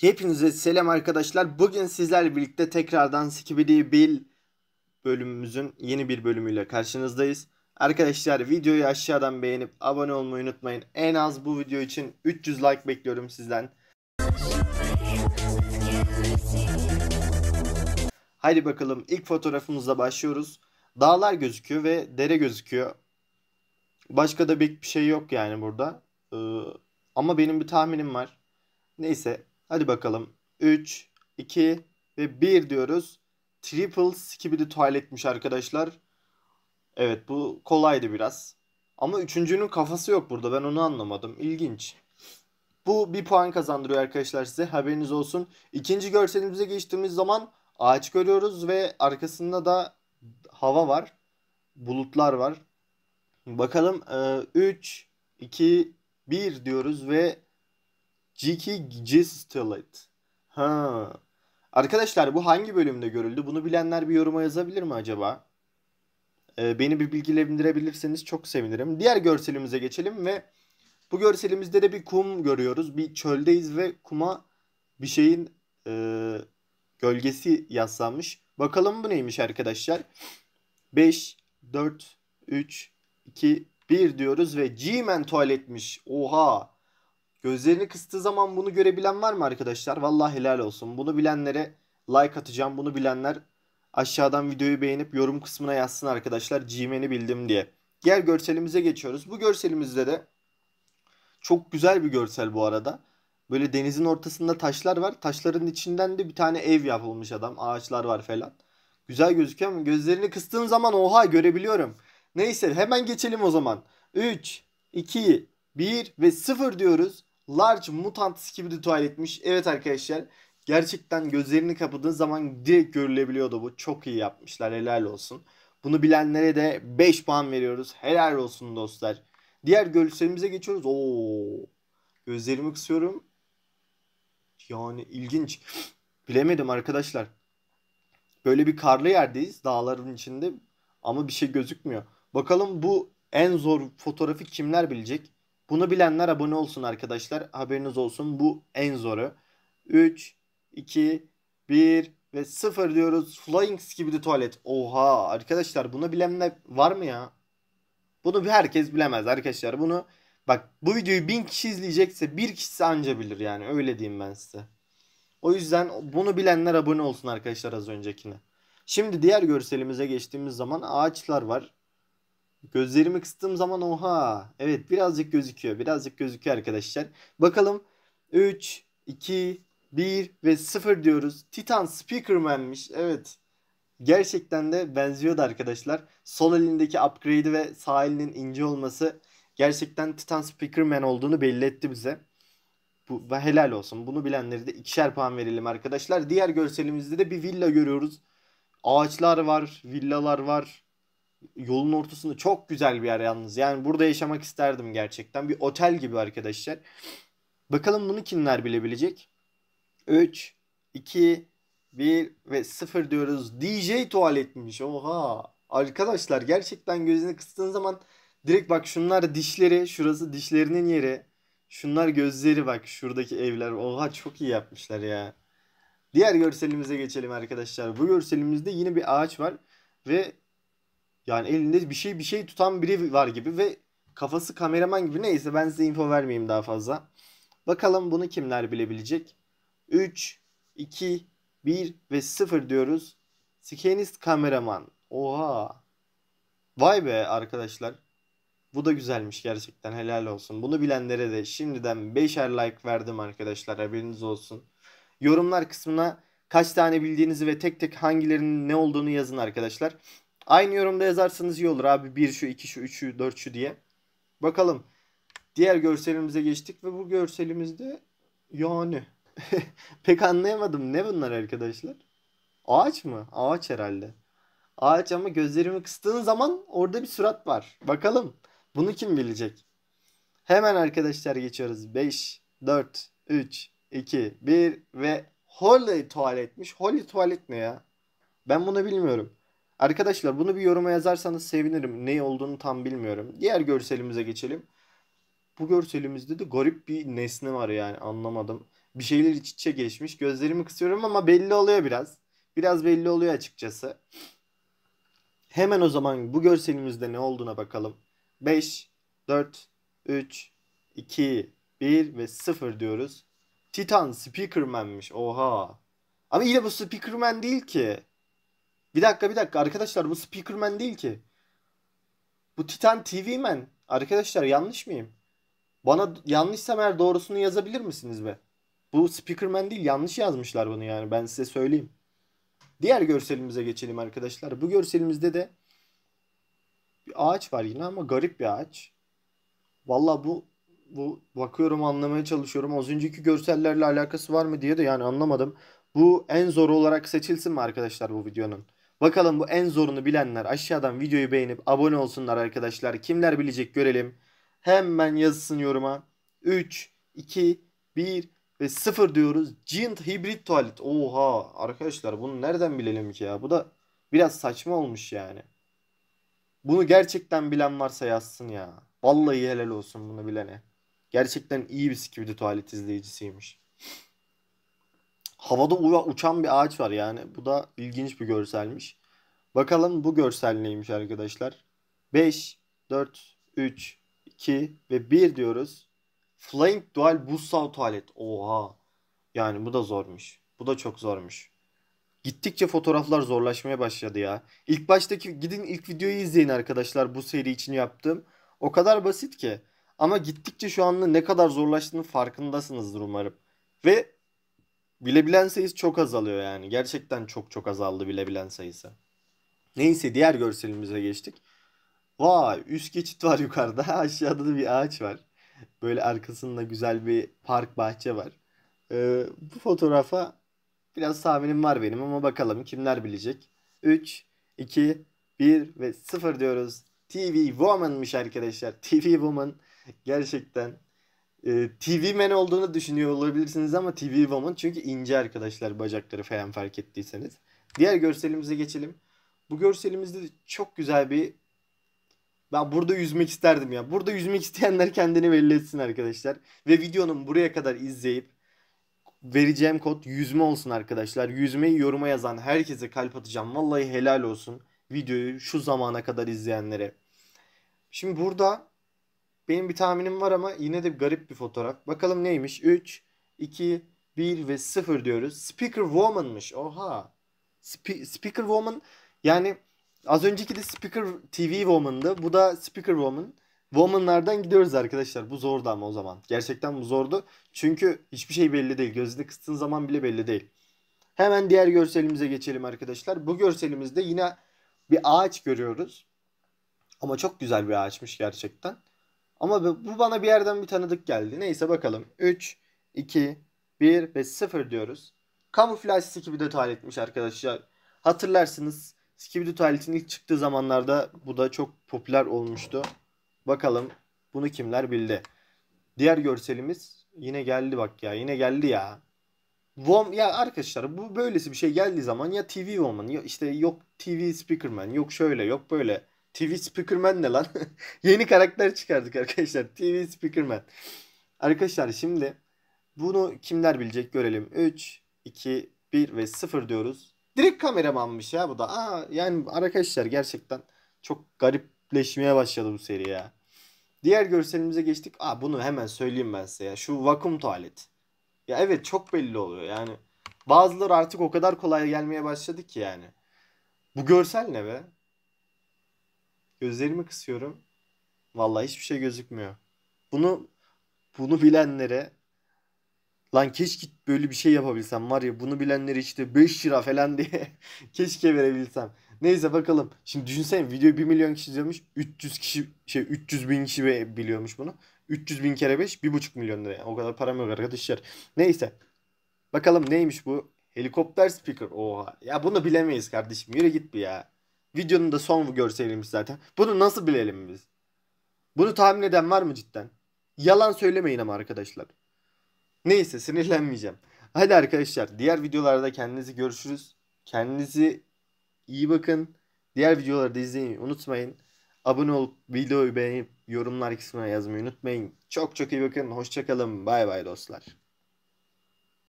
Hepinize selam arkadaşlar. Bugün sizlerle birlikte tekrardan Skibidi Bill bölümümüzün yeni bir bölümüyle karşınızdayız. Arkadaşlar videoyu aşağıdan beğenip abone olmayı unutmayın. En az bu video için 300 like bekliyorum sizden. Haydi bakalım ilk fotoğrafımızla başlıyoruz. Dağlar gözüküyor ve dere gözüküyor. Başka da bir şey yok yani burada. Ee, ama benim bir tahminim var. Neyse hadi bakalım. 3, 2 ve 1 diyoruz. Triple Skibidi Tuvalet'miş arkadaşlar. Evet bu kolaydı biraz. Ama üçüncünün kafası yok burada. Ben onu anlamadım. İlginç. Bu bir puan kazandırıyor arkadaşlar size. Haberiniz olsun. İkinci görselimize geçtiğimiz zaman ağaç görüyoruz ve arkasında da hava var. Bulutlar var. Bakalım 3, 2, 1 diyoruz ve G2 Gistelet. Ha. Arkadaşlar bu hangi bölümde görüldü? Bunu bilenler bir yoruma yazabilir mi acaba? Ee, beni bir bilgilendirebilirseniz çok sevinirim. Diğer görselimize geçelim ve bu görselimizde de bir kum görüyoruz. Bir çöldeyiz ve kuma bir şeyin e, gölgesi yaslanmış. Bakalım bu neymiş arkadaşlar? 5, 4, 3, 2, 1 diyoruz ve G-Man tuvaletmiş. Oha! Gözlerini kıstığı zaman bunu görebilen var mı arkadaşlar? Vallahi helal olsun. Bunu bilenlere like atacağım. Bunu bilenler aşağıdan videoyu beğenip yorum kısmına yazsın arkadaşlar. G-Man'i bildim diye. Diğer görselimize geçiyoruz. Bu görselimizde de çok güzel bir görsel bu arada. Böyle denizin ortasında taşlar var. Taşların içinden de bir tane ev yapılmış adam. Ağaçlar var falan. Güzel gözüküyor ama gözlerini kıstığım zaman oha görebiliyorum. Neyse hemen geçelim o zaman. 3, 2, 1 ve 0 diyoruz. Large Mutant Skibidi tuvaletmiş. Evet arkadaşlar. Gerçekten gözlerini kapadığı zaman direkt görülebiliyordu bu. Çok iyi yapmışlar. Helal olsun. Bunu bilenlere de 5 puan veriyoruz. Helal olsun dostlar. Diğer görselimize geçiyoruz. Oo. Gözlerimi kısıyorum. Yani ilginç. Bilemedim arkadaşlar. Böyle bir karlı yerdeyiz. Dağların içinde. Ama bir şey gözükmüyor. Bakalım bu en zor fotoğrafı kimler bilecek? Bunu bilenler abone olsun arkadaşlar. Haberiniz olsun. Bu en zoru. 3, 2, 1 ve 0 diyoruz. Flying gibi de tuvalet. Oha arkadaşlar bunu bilenler var mı ya? Bunu herkes bilemez arkadaşlar. Bunu bak bu videoyu 1000 kişi izleyecekse bir kişi anca bilir yani. Öyle diyeyim ben size. O yüzden bunu bilenler abone olsun arkadaşlar az öncekine. Şimdi diğer görselimize geçtiğimiz zaman ağaçlar var. Gözlerimi kıstığım zaman oha. Evet birazcık gözüküyor. Birazcık gözüküyor arkadaşlar. Bakalım 3, 2, 1 ve 0 diyoruz. Titan Speakerman'miş. Evet. Gerçekten de benziyordu arkadaşlar. Sol elindeki upgrade'i ve sağ elinin ince olması gerçekten Titan Speakerman olduğunu belli etti bize. Bu, ve helal olsun. Bunu bilenleri de ikişer puan verelim arkadaşlar. Diğer görselimizde de bir villa görüyoruz. Ağaçlar var, villalar var yolun ortasında çok güzel bir yer yalnız. Yani burada yaşamak isterdim gerçekten. Bir otel gibi arkadaşlar. Bakalım bunu kimler bilebilecek? 3, 2, 1 ve 0 diyoruz. DJ tuvaletmiş. Oha. Arkadaşlar gerçekten gözünü kıstığın zaman direkt bak şunlar dişleri. Şurası dişlerinin yeri. Şunlar gözleri bak. Şuradaki evler. Oha çok iyi yapmışlar ya. Diğer görselimize geçelim arkadaşlar. Bu görselimizde yine bir ağaç var. Ve yani elinde bir şey bir şey tutan biri var gibi ve kafası kameraman gibi. Neyse ben size info vermeyeyim daha fazla. Bakalım bunu kimler bilebilecek? 3, 2, 1 ve 0 diyoruz. Skenist kameraman. Oha. Vay be arkadaşlar. Bu da güzelmiş gerçekten helal olsun. Bunu bilenlere de şimdiden 5'er like verdim arkadaşlar haberiniz olsun. Yorumlar kısmına kaç tane bildiğinizi ve tek tek hangilerinin ne olduğunu yazın arkadaşlar. Aynı yorumda yazarsanız iyi olur abi. 1 şu, 2 şu, 3 şu, 4 şu diye. Bakalım. Diğer görselimize geçtik ve bu görselimizde yani pek anlayamadım. Ne bunlar arkadaşlar? Ağaç mı? Ağaç herhalde. Ağaç ama gözlerimi kıstığın zaman orada bir surat var. Bakalım. Bunu kim bilecek? Hemen arkadaşlar geçiyoruz. 5, 4, 3, 2, 1 ve Holy tuvaletmiş. Holy tuvalet ne ya? Ben bunu bilmiyorum. Arkadaşlar bunu bir yoruma yazarsanız sevinirim. Ne olduğunu tam bilmiyorum. Diğer görselimize geçelim. Bu görselimizde de garip bir nesne var yani anlamadım. bir şeyler iç içe geçmiş. Gözlerimi kısıyorum ama belli oluyor biraz. Biraz belli oluyor açıkçası. Hemen o zaman bu görselimizde ne olduğuna bakalım. 5, 4, 3, 2, 1 ve 0 diyoruz. Titan Speakerman'miş. Oha. Ama yine bu Speakerman değil ki. Bir dakika bir dakika arkadaşlar bu Speakerman değil ki. Bu Titan TV Man. Arkadaşlar yanlış mıyım? Bana yanlışsam eğer doğrusunu yazabilir misiniz be? Bu Speakerman değil yanlış yazmışlar bunu yani ben size söyleyeyim. Diğer görselimize geçelim arkadaşlar. Bu görselimizde de bir ağaç var yine ama garip bir ağaç. Valla bu bu bakıyorum anlamaya çalışıyorum. Az önceki görsellerle alakası var mı diye de yani anlamadım. Bu en zor olarak seçilsin mi arkadaşlar bu videonun? Bakalım bu en zorunu bilenler aşağıdan videoyu beğenip abone olsunlar arkadaşlar. Kimler bilecek görelim. Hemen yazsın yoruma. 3, 2, 1 ve 0 diyoruz. Giant Hybrid Tuvalet. Oha arkadaşlar bunu nereden bilelim ki ya? Bu da biraz saçma olmuş yani. Bunu gerçekten bilen varsa yazsın ya. Vallahi helal olsun bunu bilene. Gerçekten iyi bir Skibidi Tuvalet izleyicisiymiş. Havada uçan bir ağaç var yani. Bu da ilginç bir görselmiş. Bakalım bu görsel neymiş arkadaşlar. 5, 4, 3, 2 ve 1 diyoruz. Flying Dual Buzsaw Tuvalet. Oha. Yani bu da zormuş. Bu da çok zormuş. Gittikçe fotoğraflar zorlaşmaya başladı ya. İlk baştaki gidin ilk videoyu izleyin arkadaşlar bu seri için yaptım. O kadar basit ki. Ama gittikçe şu anda ne kadar zorlaştığını farkındasınızdır umarım. Ve bilebilen sayısı çok azalıyor yani. Gerçekten çok çok azaldı bilebilen sayısı. Neyse diğer görselimize geçtik. Vay üst geçit var yukarıda. Aşağıda da bir ağaç var. Böyle arkasında güzel bir park bahçe var. Ee, bu fotoğrafa biraz tahminim var benim ama bakalım kimler bilecek. 3, 2, 1 ve 0 diyoruz. TV Woman'mış arkadaşlar. TV Woman gerçekten e, TV Man olduğunu düşünüyor olabilirsiniz ama TV Woman çünkü ince arkadaşlar bacakları falan fark ettiyseniz. Diğer görselimize geçelim. Bu görselimizde çok güzel bir ben burada yüzmek isterdim ya. Burada yüzmek isteyenler kendini belli etsin arkadaşlar. Ve videonun buraya kadar izleyip vereceğim kod yüzme olsun arkadaşlar. Yüzmeyi yoruma yazan herkese kalp atacağım. Vallahi helal olsun videoyu şu zamana kadar izleyenlere. Şimdi burada benim bir tahminim var ama yine de garip bir fotoğraf. Bakalım neymiş? 3, 2, 1 ve 0 diyoruz. Speaker Woman'mış. Oha. Spe- Speaker Woman yani az önceki de Speaker TV Woman'dı. Bu da Speaker Woman. Woman'lardan gidiyoruz arkadaşlar. Bu zordu ama o zaman. Gerçekten bu zordu. Çünkü hiçbir şey belli değil. Gözünü kıstığın zaman bile belli değil. Hemen diğer görselimize geçelim arkadaşlar. Bu görselimizde yine bir ağaç görüyoruz. Ama çok güzel bir ağaçmış gerçekten. Ama bu bana bir yerden bir tanıdık geldi. Neyse bakalım. 3, 2, 1 ve 0 diyoruz. Kamuflaj Skibidi tuvaletmiş arkadaşlar. Hatırlarsınız Skibidi tuvaletin ilk çıktığı zamanlarda bu da çok popüler olmuştu. Bakalım bunu kimler bildi. Diğer görselimiz yine geldi bak ya. Yine geldi ya. Vom ya arkadaşlar bu böylesi bir şey geldiği zaman ya TV Woman ya işte yok TV Speakerman yok şöyle yok böyle. TV Speakerman ne lan? Yeni karakter çıkardık arkadaşlar. TV Speakerman. Arkadaşlar şimdi bunu kimler bilecek görelim. 3, 2, 1 ve 0 diyoruz. Direkt kameramanmış ya bu da. Aa, yani arkadaşlar gerçekten çok garipleşmeye başladı bu seri ya. Diğer görselimize geçtik. Aa, bunu hemen söyleyeyim ben size ya. Şu vakum tuvalet. Ya evet çok belli oluyor yani. Bazıları artık o kadar kolay gelmeye başladı ki yani. Bu görsel ne be? Gözlerimi kısıyorum. Vallahi hiçbir şey gözükmüyor. Bunu bunu bilenlere lan keşke böyle bir şey yapabilsem var ya bunu bilenlere işte 5 lira falan diye keşke verebilsem. Neyse bakalım. Şimdi düşünsene videoyu 1 milyon kişi izliyormuş. 300 kişi şey 300 bin kişi biliyormuş bunu. 300 bin kere 5 1,5 milyon lira. Yani o kadar param yok arkadaşlar. Neyse. Bakalım neymiş bu? Helikopter speaker. Oha. Ya bunu bilemeyiz kardeşim. Yürü git bir ya. Videonun da son görseliymiş zaten. Bunu nasıl bilelim biz? Bunu tahmin eden var mı cidden? Yalan söylemeyin ama arkadaşlar. Neyse sinirlenmeyeceğim. Hadi arkadaşlar diğer videolarda kendinizi görüşürüz. Kendinizi iyi bakın. Diğer videoları da izleyin unutmayın. Abone olup videoyu beğenip yorumlar kısmına yazmayı unutmayın. Çok çok iyi bakın. Hoşçakalın. Bay bay dostlar.